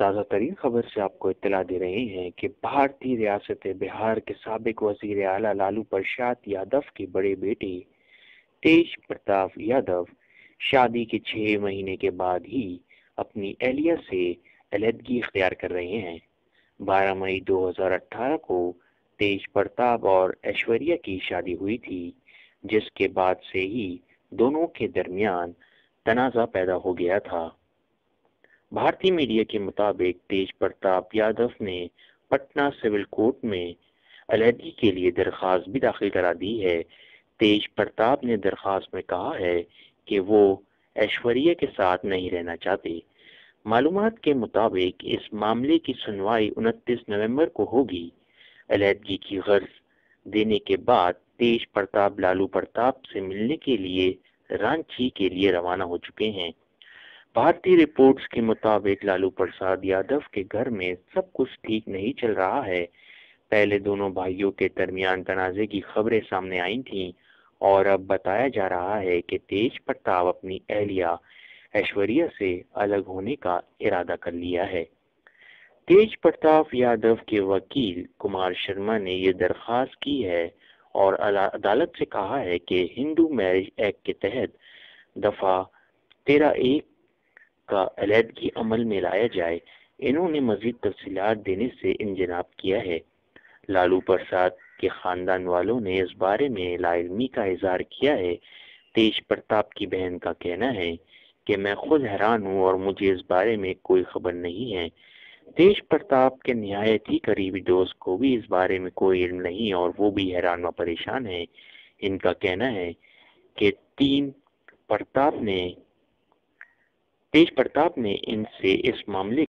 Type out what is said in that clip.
تازہ ترین خبر سے آپ کو اطلاع دے رہے ہیں کہ بھارتی ریاست بہار کے سابق وزیر اعلیٰ لالو پرشاد یادو کے بڑے بیٹے تیج پرتاپ یادو شادی کے چھ مہینے کے بعد ہی اپنی اہلیہ سے علیحدگی اختیار کر رہے ہیں۔ بارہ مئی دو ہزار اٹھارہ کو تیج پرتاپ اور ایشوریہ کی شادی ہوئی تھی، جس کے بعد سے ہی دونوں کے درمیان تنازع پیدا ہو گیا تھا۔ بھارتی میڈیا کے مطابق تیج پرتاپ یادو نے پٹنہ سول کورٹ میں علیحدگی کے لیے درخواست بھی داخل کرا دی ہے۔ تیج پرتاپ نے درخواست میں کہا ہے کہ وہ ایشوریہ کے ساتھ نہیں رہنا چاہتے۔ معلومات کے مطابق اس معاملے کی سنوائی انتیس نومبر کو ہوگی۔ علیحدگی کی غرض دینے کے بعد تیج پرتاپ لالو پرتاپ سے ملنے کے لیے رانچی کے لیے روانہ ہو چکے ہیں۔ بھارتی رپورٹس کے مطابق لالو پرساد یادو کے گھر میں سب کچھ ٹھیک نہیں چل رہا ہے۔ پہلے دونوں بھائیوں کے درمیان تنازع کی خبریں سامنے آئی تھیں اور اب بتایا جا رہا ہے کہ تیج پرتاپ اپنی اہلیہ ایشوریہ سے الگ ہونے کا ارادہ کر لیا ہے۔ تیج پرتاپ یادو کے وکیل کمار شرما نے یہ درخواست کی ہے اور عدالت سے کہا ہے کہ ہندو میرج ایکٹ کے تحت دفعہ تیرہ ایک کا علیحدگی عمل میں لایا جائے۔ انہوں نے مزید تفصیلات دینے سے انجناب کیا ہے۔ لالو پرساد کے خاندان والوں نے اس بارے میں لا علمی کا اظہار کیا ہے۔ تیج پرتاپ کی بہن کا کہنا ہے کہ میں خود حیران ہوں اور مجھے اس بارے میں کوئی خبر نہیں ہے۔ تیج پرتاپ کے نہایت ہی قریبی دوست کو بھی اس بارے میں کوئی علم نہیں اور وہ بھی حیران و پریشان ہے۔ ان کا کہنا ہے کہ تین پرتاپ نے تیج پرتاپ نے ان سے اس معاملے